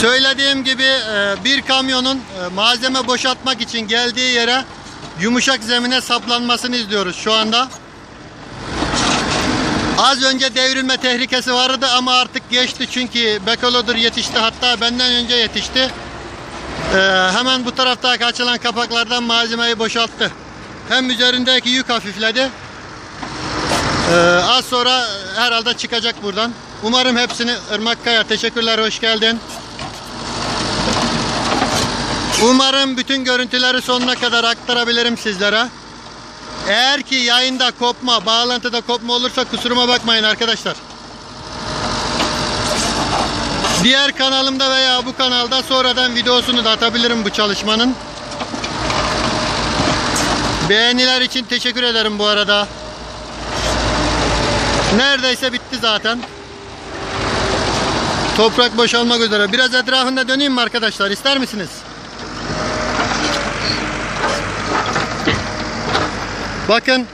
Söylediğim gibi e, bir kamyonun e, malzeme boşaltmak için geldiği yere yumuşak zemine saplanmasını izliyoruz şu anda. Az önce devrilme tehlikesi vardı ama artık geçti çünkü Bekolodur yetişti hatta benden önce yetişti. E, hemen bu taraftaki açılan kapaklardan malzemeyi boşalttı. Hem üzerindeki yük hafifledi. Az sonra herhalde çıkacak buradan. Umarım hepsini Irmak Kaya teşekkürler hoş geldin. Umarım bütün görüntüleri sonuna kadar aktarabilirim sizlere. Eğer ki yayında kopma, bağlantıda kopma olursa kusuruma bakmayın arkadaşlar. Diğer kanalımda veya bu kanalda sonradan videosunu da atabilirim bu çalışmanın. Beğeniler için teşekkür ederim bu arada. Neredeyse bitti zaten. Toprak boşalmak üzere. Biraz etrafında döneyim mi arkadaşlar? İster misiniz? Bakın.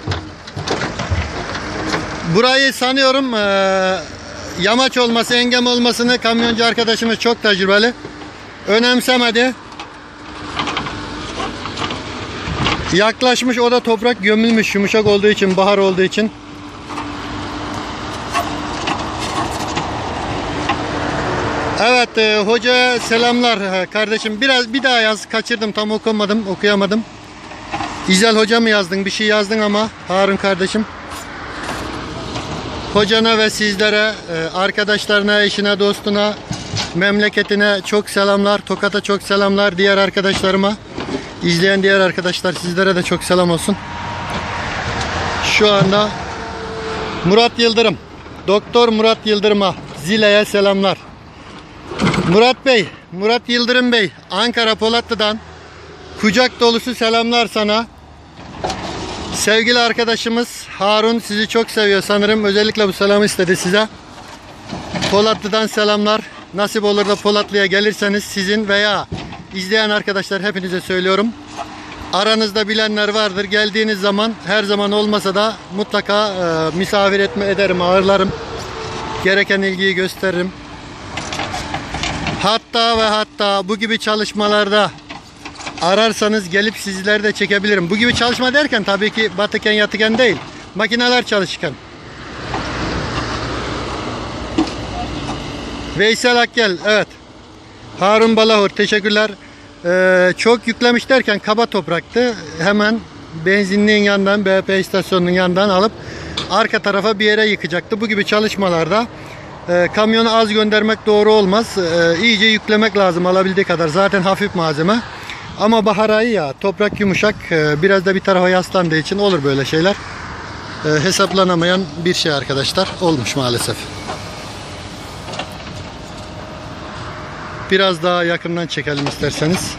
Burayı sanıyorum eee, yamaç olması, engem olmasını kamyoncu arkadaşımız çok tecrübeli. Önemsemedi. Yaklaşmış o da toprak gömülmüş yumuşak olduğu için, bahar olduğu için. Evet e, hocaya selamlar e, kardeşim. Biraz bir daha yaz. Kaçırdım tam okumadım, okuyamadım. İzel hoca mı yazdın? Bir şey yazdın ama Harun kardeşim. Hocana ve sizlere, e, arkadaşlarına, eşine, dostuna, memleketine çok selamlar. Tokat'a çok selamlar. Diğer arkadaşlarıma, izleyen diğer arkadaşlar sizlere de çok selam olsun. Şu anda Murat Yıldırım, Doktor Murat Yıldırım'a Zile'ye selamlar. Murat Bey, Murat Yıldırım Bey, Ankara Polatlı'dan kucak dolusu selamlar sana. Sevgili arkadaşımız Harun sizi çok seviyor sanırım. Özellikle bu selamı istedi size. Polatlı'dan selamlar. Nasip olur da Polatlı'ya gelirseniz sizin veya izleyen arkadaşlar hepinize söylüyorum. Aranızda bilenler vardır. Geldiğiniz zaman her zaman olmasa da mutlaka e, misafir etme ederim, ağırlarım. Gereken ilgiyi gösteririm. Hatta ve hatta bu gibi çalışmalarda ararsanız gelip sizleri de çekebilirim. Bu gibi çalışma derken tabii ki batıken yatıken değil. Makineler çalışırken. Veysel Akgel evet. Harun Balahur teşekkürler. Ee, çok yüklemiş derken kaba topraktı. Hemen benzinliğin yanından BP istasyonunun yanından alıp arka tarafa bir yere yıkacaktı. Bu gibi çalışmalarda e, kamyonu az göndermek doğru olmaz. E, iyice yüklemek lazım alabildiği kadar. Zaten hafif malzeme. Ama bahar ayı ya toprak yumuşak e, biraz da bir tarafa yaslandığı için olur böyle şeyler. E, hesaplanamayan bir şey arkadaşlar olmuş maalesef. Biraz daha yakından çekelim isterseniz.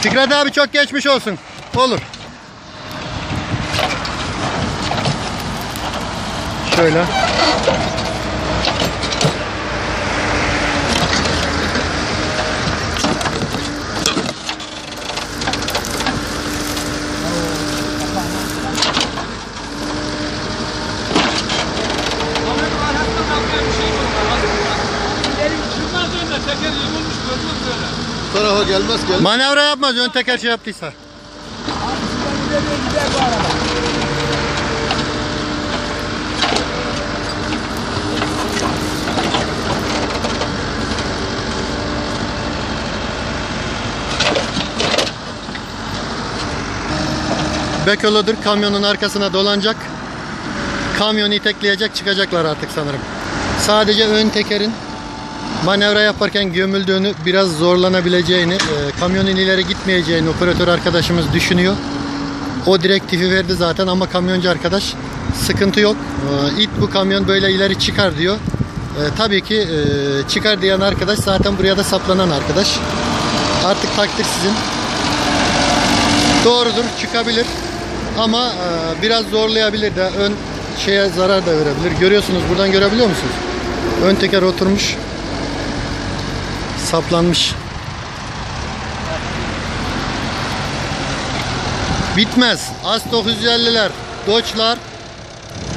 Fikret abi çok geçmiş olsun. Olur. Şöyle. Tarafa gelmez gel. Manevra yapmaz ön teker şey yaptıysa. Bekolodur kamyonun arkasına dolanacak. Kamyonu itekleyecek çıkacaklar artık sanırım. Sadece ön tekerin manevra yaparken gömüldüğünü biraz zorlanabileceğini, e, kamyonun ileri gitmeyeceğini operatör arkadaşımız düşünüyor. O direktifi verdi zaten ama kamyoncu arkadaş sıkıntı yok. E, it bu kamyon böyle ileri çıkar diyor. E, tabii ki e, çıkar diyen arkadaş zaten buraya da saplanan arkadaş. Artık takdir sizin. Doğrudur çıkabilir ama e, biraz zorlayabilir de ön şeye zarar da verebilir. Görüyorsunuz buradan görebiliyor musunuz? Ön teker oturmuş saplanmış. Bitmez. As 950'ler, Dodge'lar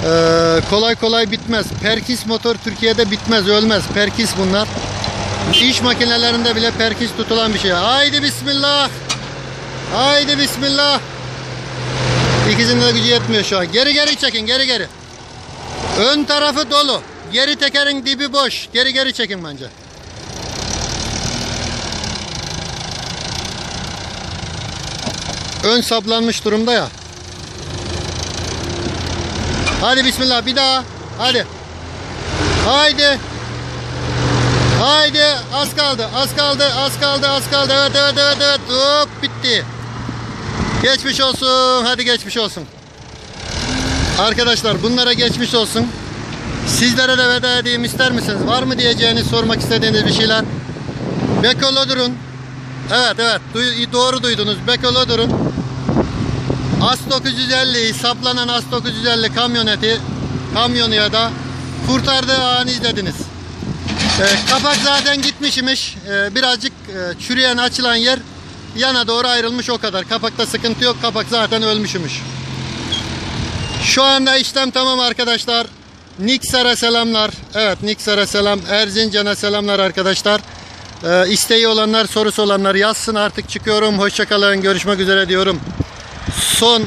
Ee, kolay kolay bitmez. Perkins motor Türkiye'de bitmez, ölmez. Perkins bunlar. İş makinelerinde bile perkins tutulan bir şey. Haydi bismillah. Haydi bismillah. İkisinin de gücü yetmiyor şu an. Geri geri çekin, geri geri. Ön tarafı dolu. Geri tekerin dibi boş. Geri geri çekin bence. Ön saplanmış durumda ya. Hadi bismillah bir daha. Hadi. Haydi. Haydi. Az kaldı. Az kaldı. Az kaldı. Az kaldı. Evet evet evet evet. Hop bitti. Geçmiş olsun. Hadi geçmiş olsun. Arkadaşlar bunlara geçmiş olsun. Sizlere de veda edeyim ister misiniz? Var mı diyeceğiniz sormak istediğiniz bir şeyler? Bekolodur'un Evet evet duy- doğru duydunuz. Bekolodur'un As 950'yi saplanan As 950 kamyoneti kamyonu ya da kurtardığı anı izlediniz. Ee, kapak zaten gitmiş imiş. Ee, birazcık e, çürüyen açılan yer yana doğru ayrılmış o kadar. Kapakta sıkıntı yok. Kapak zaten ölmüşmüş. Şu anda işlem tamam arkadaşlar. Niksar'a selamlar. Evet Niksar'a selam. Erzincan'a selamlar arkadaşlar. Ee, isteği olanlar, sorusu olanlar yazsın artık çıkıyorum. Hoşçakalın. Görüşmek üzere diyorum. Son